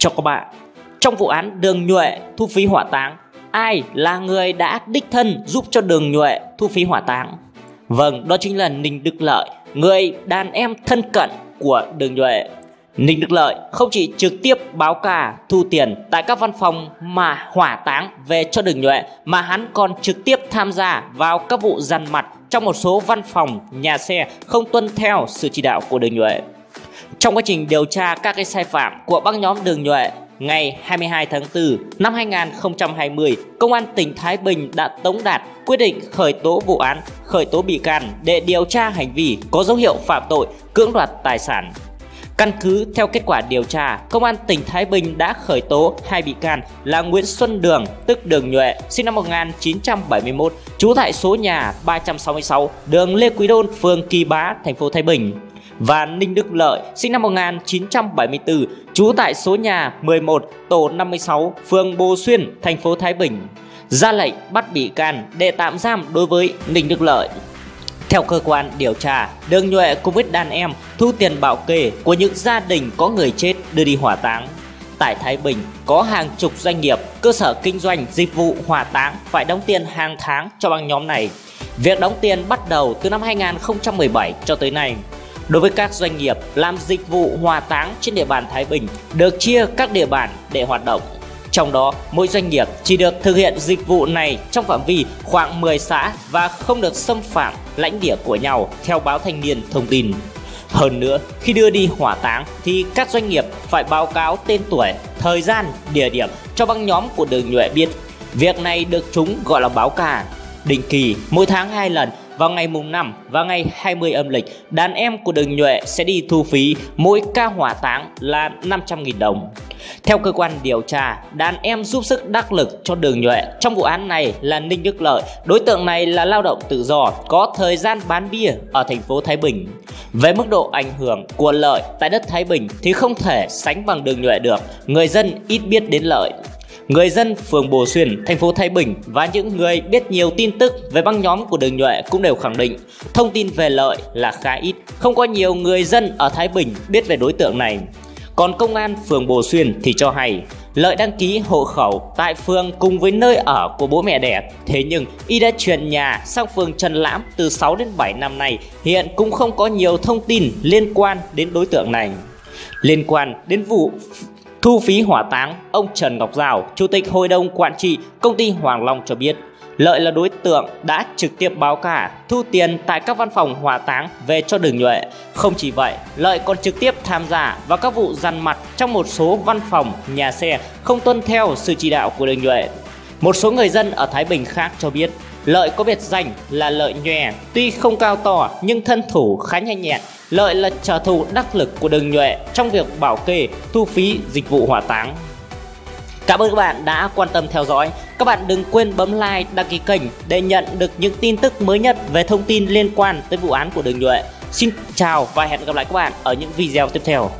cho các bạn. Trong vụ án Đường Nhuệ thu phí hỏa táng, ai là người đã đích thân giúp cho Đường Nhuệ thu phí hỏa táng? Vâng, đó chính là Ninh Đức Lợi, người đàn em thân cận của Đường Nhuệ. Ninh Đức Lợi không chỉ trực tiếp báo cả thu tiền tại các văn phòng mà hỏa táng về cho Đường Nhuệ mà hắn còn trực tiếp tham gia vào các vụ dằn mặt trong một số văn phòng, nhà xe không tuân theo sự chỉ đạo của Đường Nhuệ. Trong quá trình điều tra các cái sai phạm của băng nhóm Đường Nhuệ, ngày 22 tháng 4 năm 2020, Công an tỉnh Thái Bình đã tống đạt quyết định khởi tố vụ án, khởi tố bị can để điều tra hành vi có dấu hiệu phạm tội cưỡng đoạt tài sản. Căn cứ theo kết quả điều tra, Công an tỉnh Thái Bình đã khởi tố hai bị can là Nguyễn Xuân Đường, tức Đường Nhuệ, sinh năm 1971, trú tại số nhà 366, đường Lê Quý Đôn, phường Kỳ Bá, thành phố Thái Bình và Ninh Đức Lợi, sinh năm 1974, trú tại số nhà 11, tổ 56, phường Bồ Xuyên, thành phố Thái Bình. Ra lệnh bắt bị can để tạm giam đối với Ninh Đức Lợi. Theo cơ quan điều tra, Đường Nhuệ cùng với đàn em thu tiền bảo kê của những gia đình có người chết đưa đi hỏa táng. Tại Thái Bình có hàng chục doanh nghiệp, cơ sở kinh doanh dịch vụ hỏa táng phải đóng tiền hàng tháng cho băng nhóm này. Việc đóng tiền bắt đầu từ năm 2017 cho tới nay. Đối với các doanh nghiệp làm dịch vụ hỏa táng trên địa bàn Thái Bình được chia các địa bàn để hoạt động. Trong đó, mỗi doanh nghiệp chỉ được thực hiện dịch vụ này trong phạm vi khoảng 10 xã và không được xâm phạm lãnh địa của nhau theo báo thanh niên thông tin. Hơn nữa, khi đưa đi hỏa táng thì các doanh nghiệp phải báo cáo tên tuổi, thời gian, địa điểm cho băng nhóm của đường nhuệ biết. Việc này được chúng gọi là báo cả. Định kỳ, mỗi tháng hai lần vào ngày mùng 5 và ngày 20 âm lịch, đàn em của Đường Nhuệ sẽ đi thu phí mỗi ca hỏa táng là 500.000 đồng. Theo cơ quan điều tra, đàn em giúp sức đắc lực cho Đường Nhuệ trong vụ án này là Ninh Đức Lợi. Đối tượng này là lao động tự do, có thời gian bán bia ở thành phố Thái Bình. Về mức độ ảnh hưởng của Lợi tại đất Thái Bình thì không thể sánh bằng Đường Nhuệ được. Người dân ít biết đến Lợi. Người dân phường Bồ Xuyên, thành phố Thái Bình và những người biết nhiều tin tức về băng nhóm của Đường Nhuệ cũng đều khẳng định thông tin về Lợi là khá ít, không có nhiều người dân ở Thái Bình biết về đối tượng này. Còn công an phường Bồ Xuyên thì cho hay Lợi đăng ký hộ khẩu tại phường cùng với nơi ở của bố mẹ đẻ. Thế nhưng y đã chuyển nhà sang phường Trần Lãm từ 6 đến 7 năm nay, hiện cũng không có nhiều thông tin liên quan đến đối tượng này. Liên quan đến vụ Thu phí hỏa táng, ông Trần Ngọc Giao, Chủ tịch Hội đồng Quản trị Công ty Hoàng Long cho biết, Lợi là đối tượng đã trực tiếp báo cả thu tiền tại các văn phòng hỏa táng về cho Đường Nhuệ. Không chỉ vậy, Lợi còn trực tiếp tham gia vào các vụ dằn mặt trong một số văn phòng, nhà xe không tuân theo sự chỉ đạo của Đường Nhuệ. Một số người dân ở Thái Bình khác cho biết, Lợi có biệt danh là Lợi Nhòe, tuy không cao to nhưng thân thủ khá nhanh nhẹn Lợi là trả thù đắc lực của đường nhuệ trong việc bảo kê, thu phí dịch vụ hỏa táng. Cảm ơn các bạn đã quan tâm theo dõi. Các bạn đừng quên bấm like, đăng ký kênh để nhận được những tin tức mới nhất về thông tin liên quan tới vụ án của đường nhuệ. Xin chào và hẹn gặp lại các bạn ở những video tiếp theo.